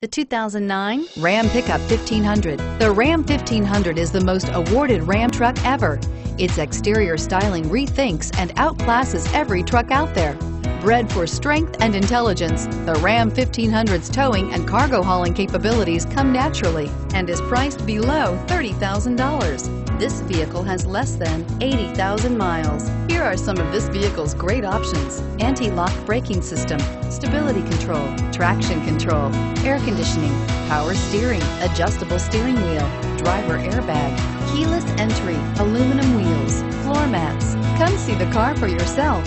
The 2009 Ram Pickup 1500. The Ram 1500 is the most awarded Ram truck ever. Its exterior styling rethinks and outclasses every truck out there. Bred for strength and intelligence, the Ram 1500's towing and cargo hauling capabilities come naturally and is priced below $30,000. This vehicle has less than 80,000 miles. Here are some of this vehicle's great options. Anti-lock braking system, stability control, traction control, air conditioning, power steering, adjustable steering wheel, driver airbag, keyless entry, aluminum wheels, floor mats. Come see the car for yourself.